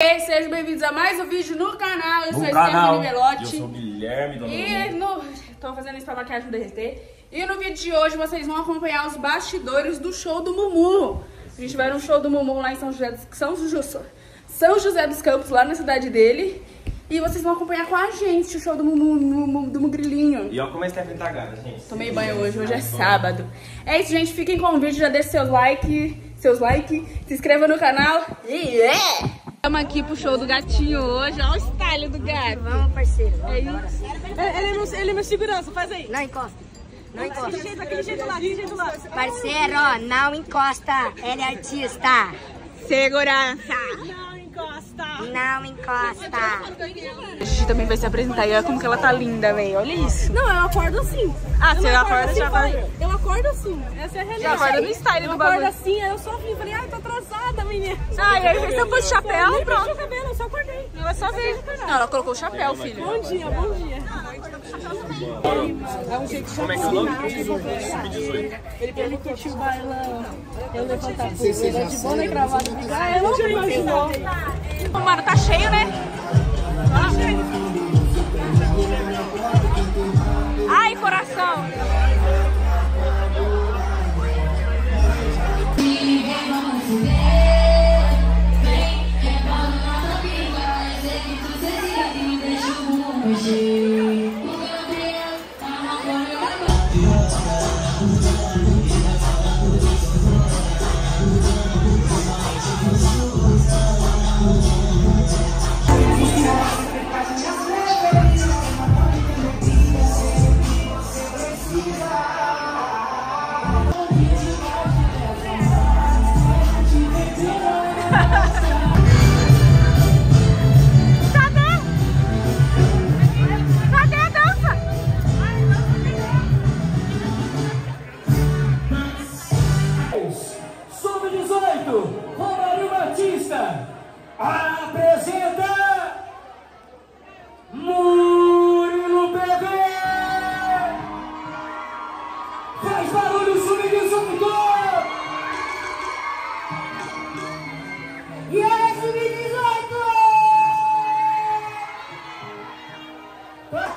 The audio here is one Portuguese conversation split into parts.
E sejam bem-vindos a mais um vídeo no canal. Eu sou No a canal. Stephanie. Eu sou o Guilherme Dona E no... Tô fazendo isso pra maquiagem derreter. E no vídeo de hoje vocês vão acompanhar os bastidores do show do Mumu. A gente vai no show do Mumu lá em São José, dos- São José, São José dos Campos, lá na cidade dele. E vocês vão acompanhar com a gente o show do Mumu, do Mugrilinho. E olha como a Stephanie tá gata, gente. Tomei banho hoje, hoje é sábado. É isso, gente. Fiquem com o vídeo, já deixem seus likes, seus likes, se inscreva no canal. E yeah! Estamos aqui pro show do gatinho hoje. Olha o style do gato. Vamos, parceiro. Vamos. É isso. Ele é, meu, ele é meu segurança, faz aí. Não encosta. Não encosta. Aquele jeito, lá, aquele jeito lá. Parceiro, não encosta. Ele é artista. Segurança. Não encosta. Não encosta. A gente também vai se apresentar. E olha como que ela tá linda, velho. Olha isso. Não, eu acordo assim. Ah, Eu você acorda, assim, já. Eu acordo assim. Essa é a realidade. Já acorda no style eu do acordo bagulho. assim, aí eu sofri. Falei, ai, tô atrasada, menina. Ah, e aí você pôs Eu chapéu, nem pronto. o cabelo, eu só acordei. Ela só veio. Não, ela colocou o chapéu, filho. Bom dia, bom dia. É um jeito de Como é que é o nome? Sub-18. Ele permitiu o bailão. Eu levantar pro ele de bola e gravata ligar. Eu não imaginou. Mano, tá cheio, né? Ai, coração.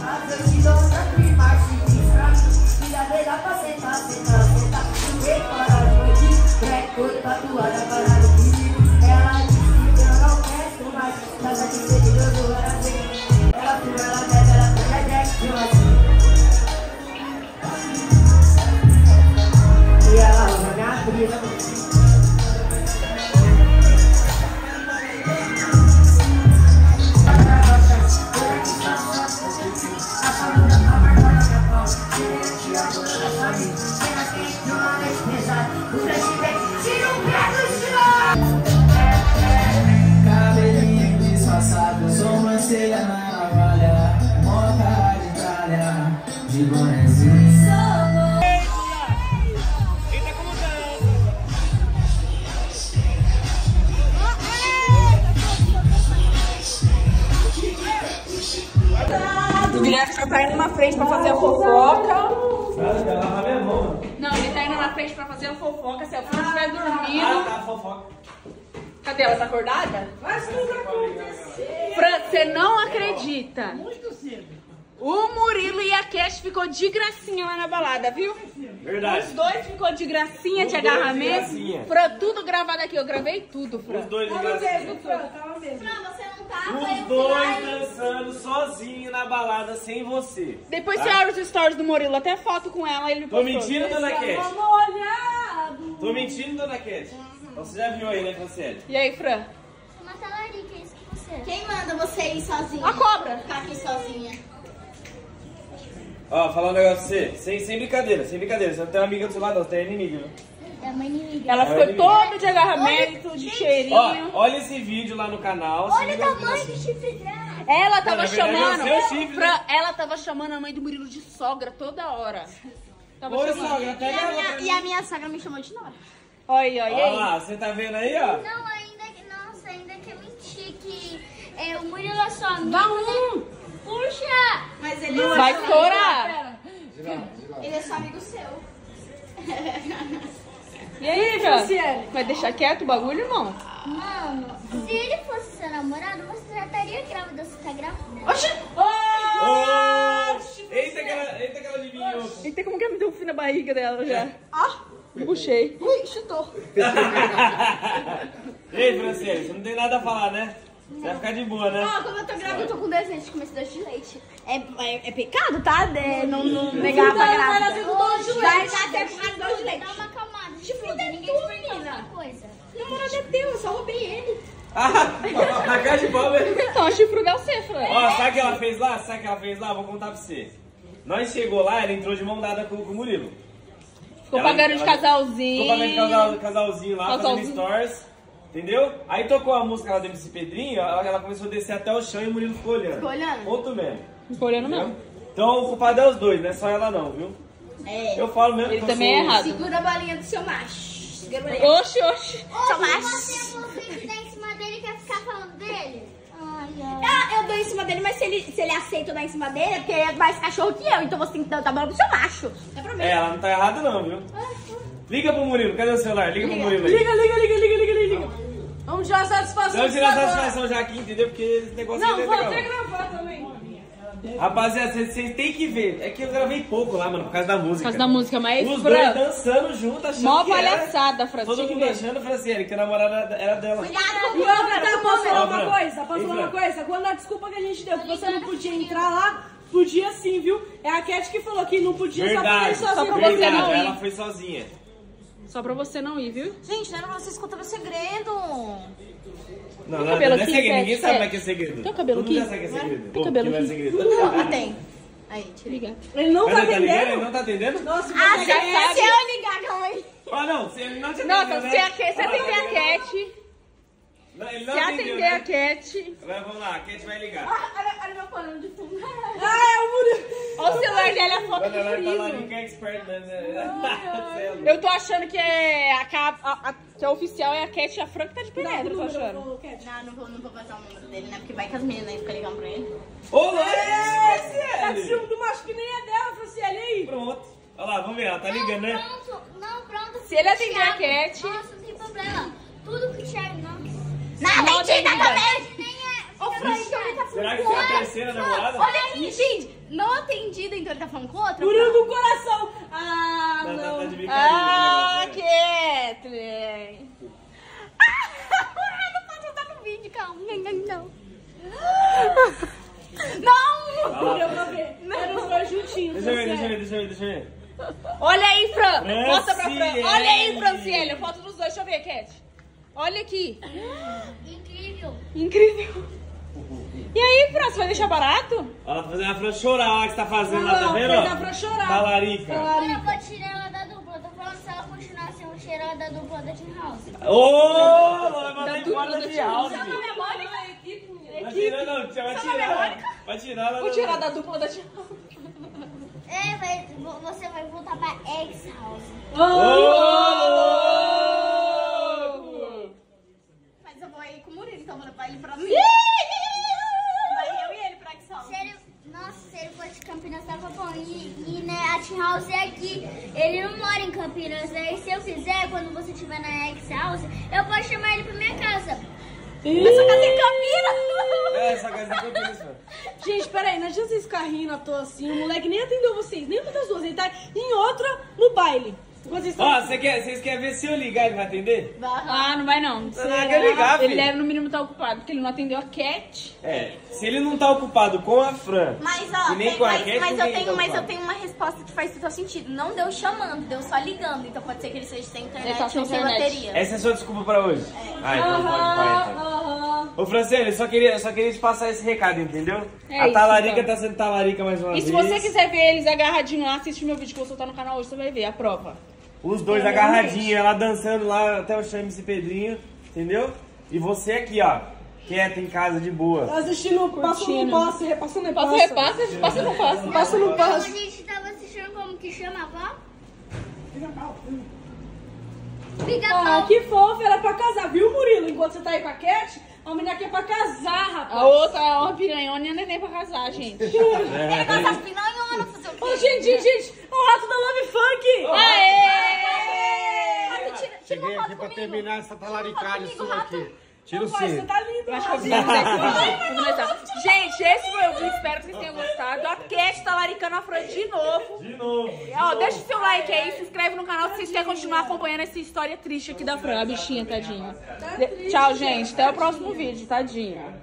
Eu te dou tanto e parte de frase Filha dela pra sentar, sentar, sentar. Ninguém para de mentir É coisa tatuada para o filho Ela disse que eu não peço mais Mas a de ser de novo ela vem Ela fuma, ela bebe, ela pega Jack eu assim E O Guilherme já tá indo na frente pra fazer a fofoca. Não, ele tá indo na frente pra fazer a fofoca. Se a Fran estiver dormindo. tá, fofoca. Cadê ela? Tá acordada? Fran, você não acredita. Muito cedo. O Murilo e a Cash ficou de gracinha lá na balada, viu? Verdade. Os dois ficou de gracinha, de Os de agarramento. gracinha. Fran, tudo gravado aqui. Eu gravei tudo, Fran. Os dois engraçados. Tá Os dois dançando sozinho na balada sem você. Depois você olha os stories do Murilo, até foto com ela, ele Tô mentindo, dona Cat? Tô mentindo, dona Cat? Então você já viu aí, né, Franciele? E aí, Fran? Uma talarica, é isso que você é. Quem manda você ir sozinha? A cobra. Ficar aqui sozinha. Ó, falar um negócio pra você. Sem, sem brincadeira, sem brincadeira. Você não tem uma amiga do seu lado, não. Você tem inimiga, viu? É uma inimiga. Ela Ela ficou é toda de agarramento, de Ó, cheirinho. olha esse vídeo lá no canal. Olha o tamanho do vídeo chifre dela. Ela tava verdade, chamando. é o seu chifre, pra- né? ela tava chamando a mãe do Murilo de sogra toda hora. Tava Oi, chamando. sogra, E pega a, ela minha, pra e mim. a minha sogra me chamou de nora. Olha, olha Olha aí. lá, você tá vendo aí, ó? Não, ainda que. Nossa, ainda que eu menti que é, o Murilo é só amigo. Dá um. Puxa! Mas ele é, Vai estourar. ele é só amigo seu. E aí, cara? Vai deixar quieto o bagulho, irmão? Mano, se ele fosse seu namorado, você já estaria grávida, você tá grávida? Oxi! Oxi! Eita que ela, eita que ela adivinhou. Eita, como que ela me deu um fim na barriga dela já? Ah! Puxei. Ui, chutou. Ei, Franciele, você não tem nada a falar, né? Você vai ficar de boa, né? Ah, como eu tô grávida, eu tô com desejo de comer esse doce de leite. É, é, é pecado, tá? De, não, não negar pra grávida. Vai por causa do doce de leite. Chifre Chifre, é ninguém tu, te perguntou menina. outra coisa. O namorado é teu, eu só roubei ele. Ah, na cara de pau, velho. Então, chifruga é você, Fran. Ó, sabe o que ela fez lá? Sabe o que ela fez lá? Vou contar pra você. Nós chegou lá, ela entrou de mão dada com, com o Murilo. Ficou Ela- pagando de ela- casalzinho. Ficou pagando de casal, casalzinho lá, Casalzinho. fazendo stories. Entendeu? Aí tocou a música lá do MC Pedrinho, ela, ela começou a descer até o chão e o Murilo ficou olhando. Ficou olhando? Outro mesmo. Ficou olhando Entendeu? não. Então o culpado é os dois, não é só ela não, viu? É. Eu falo mesmo Ele também é errado. Segura a bolinha do seu macho. Segura a bolinha. Oxi, oxi. Seu macho. Você, você que tá em cima dele e quer ficar falando dele? Ai, ai. Ah, eu dou em cima dele, mas se ele, se ele aceita eu dar em cima dele, é porque é mais cachorro que eu. Então você tem que dar a bola pro seu macho. É pra mim. É, ela não tá errada não, viu? Liga pro Murilo, cadê o celular? Liga pro Murilo aí. Liga, liga, liga, liga, liga, liga. Vamos tirar a satisfação. Vamos tirar a satisfação já aqui, entendeu? Porque esse negócio Não, aí vou é até legal. gravar também. Rapaziada, vocês têm que ver. É que eu gravei pouco lá, mano, por causa da música. Por causa da música, mas Os Fran, dois dançando junto, achando Mó que palhaçada, Fran. Todo mundo ver. achando, Franciele, que a namorada era dela. Cuidado com outra, tá, posso falar uma Fran. coisa? Posso falar uma Fran. coisa? Quando a desculpa que a gente deu que você não podia entrar lá, podia sim, viu? É a Cat que falou que não podia Verdade, só pra sozinha. pra você não ir. ela foi sozinha. Só pra você não ir, viu? Gente, não era pra você escutar meu segredo. Não, não, cabelo não é segredo, Cat, ninguém sabe Cat. como é que é segredo. Tem o cabelo aqui? já sabe que é segredo. Tem cabelo que não é aqui? segredo. Não tem. Aí, tira. Liga. Ele não Mas tá não tá ligando? Ele não tá atendendo? Nossa, Ah, você já é- sabe. Se eu ligar, calma aí. Ah, não, se ele não te atendeu, Nossa, né? se, a, se Ah, atender a tá Cat, Não, ele não se atendeu, atender né? a Cat, Agora vamos lá, a Cat vai ligar. Olha, olha meu pano de fundo. Ah, é o Murilo. Dela, a foto do tá Friso. é é. Eu tô achando que é a, a, a- que a oficial é a Cat e a Fran que tá de penetra, tô achando. Não, não vou, não vou passar o número dele, né? Porque vai que as meninas aí ficam ligando pra ele. Ô, louco! Tá de Franciele! ciúme do macho que nem é dela, Franciele, aí. Pronto. Olha lá, vamos ver, ela tá ligando, né? Pronto, não, pronto. Se ele atender a Cat- Nossa, não tem problema. Tudo que o Thiago não. Não, mentira também! Nem é. Ô, ele tá Será que foi a terceira namorada? Olha aqui, gente. Não atendido, então ele tá falando com outra? Murilo Fran? do coração. Ah, Tá, tá, tá não. de. Ah, negócio, né? Kathleen. Ah, não pode estar no vídeo, calma. Não, não, não. Não! Deu pra ver. Eram os dois juntinhos. Deixa eu ver, deixa eu ver, deixa eu ver, deixa eu ver. Olha aí, Fran. Franciele. Mostra pra Fran. Olha aí, Franciele. Foto dos dois. Deixa eu ver, Cat. Olha aqui. Incrível. Incrível. Aí, Fran, você vai deixar barato? Ela tá fazendo a Fran chorar, olha o que você tá fazendo lá, tá vendo? fez ó? a Fran chorar. Talarica. Olha, eu vou tirar ela da dupla. Eu tô falando se ela continuar sendo cheirada da dupla da Team House. Ô, vai mandar dupla embora da Tia house. Chama a Mônica. Vai tirar, não, vai tirar. Vai tirar ela. Vou tirar da dupla da tia. É, vai, vo- você vai voltar pra X House. Ô, eu quiser, quando você estiver na X House, eu posso chamar ele pra minha casa. Só casei em Campinas. É, essa casa de Campinas, mano. Gente, peraí, não adianta vocês ficarem rindo à toa assim. O moleque nem atendeu vocês, nenhuma das duas. Ele tá em outra no baile. Vocês estão. Ó, você quer, vocês querem ver se eu ligar ele vai atender? Ah, não vai não. Você não quer ligar, Ele filho? deve no mínimo estar ocupado, porque ele não atendeu a Cat. É, se ele não tá ocupado com a Fran Mas, ó, e nem tem- com a mas, Cat, mas com eu tenho, tá mas eu tenho uma resposta que faz total sentido. Não deu chamando, deu só ligando. Então pode ser que ele seja sem internet tá ou sem bateria. Essa é a sua desculpa pra hoje? Ah, então pode, vai, então. Aham. Ô, Franciele, eu só queria, só queria te passar esse recado, entendeu? É a isso, talarica então. tá sendo talarica mais uma E vez. se você quiser ver eles agarradinhos lá, assiste meu vídeo que eu vou soltar no canal hoje, você vai ver a prova. Os dois agarradinhos, ela dançando lá até o chão MC Pedrinho, entendeu? E você aqui, ó, quieta em casa de boa. Assistindo, passa ou não passa, repassa ou não Passa, passa. repassa, passa não passa? Passa ou não Não, passa. a gente tava assistindo como que chama, pá? Ah, que fofo, era pra casar, viu, Murilo? Enquanto você tá aí com a Cat, a menina aqui é pra casar, rapaz. A outra é uma piranhona e neném pra casar, gente. Ele gosta de pinonhona, fazer o quê? Ô, gente, gente, gente, o rato da Love Funk! Aê! Rato, tira, Cheguei aqui pra terminar essa talaricagem sua aqui. Tira o sim. tá lindo. Eu acho que eu. Gente, esse foi o vídeo. Espero que vocês tenham gostado. A Cat tá laricando a Fran de novo. De novo. Ó, deixa o seu like aí, se inscreve no canal se vocês querem continuar acompanhando essa história triste aqui da Fran, a bichinha, tadinha. De- Tchau, gente. Até o próximo vídeo, tadinha.